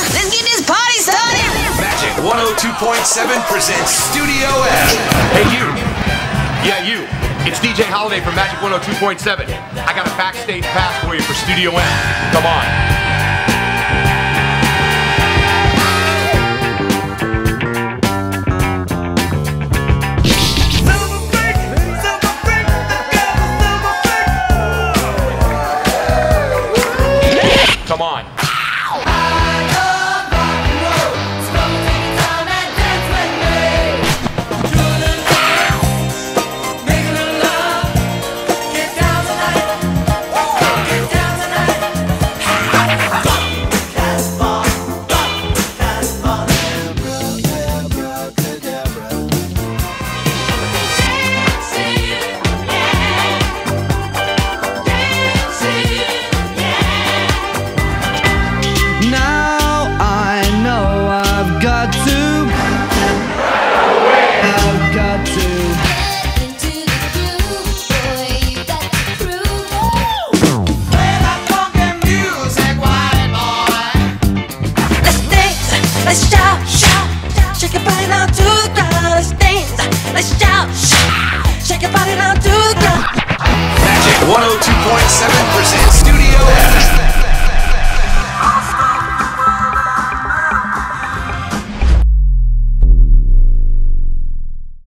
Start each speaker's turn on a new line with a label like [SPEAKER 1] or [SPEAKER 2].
[SPEAKER 1] Let's get this party started.
[SPEAKER 2] Magic 102.7 presents Studio M.
[SPEAKER 3] Hey, you. Yeah, you. It's DJ Holiday from Magic 102.7. I got a backstage pass for you for Studio M. Come on. Come on.
[SPEAKER 1] Shake your body down to the ground.
[SPEAKER 2] Magic 102.7% Studio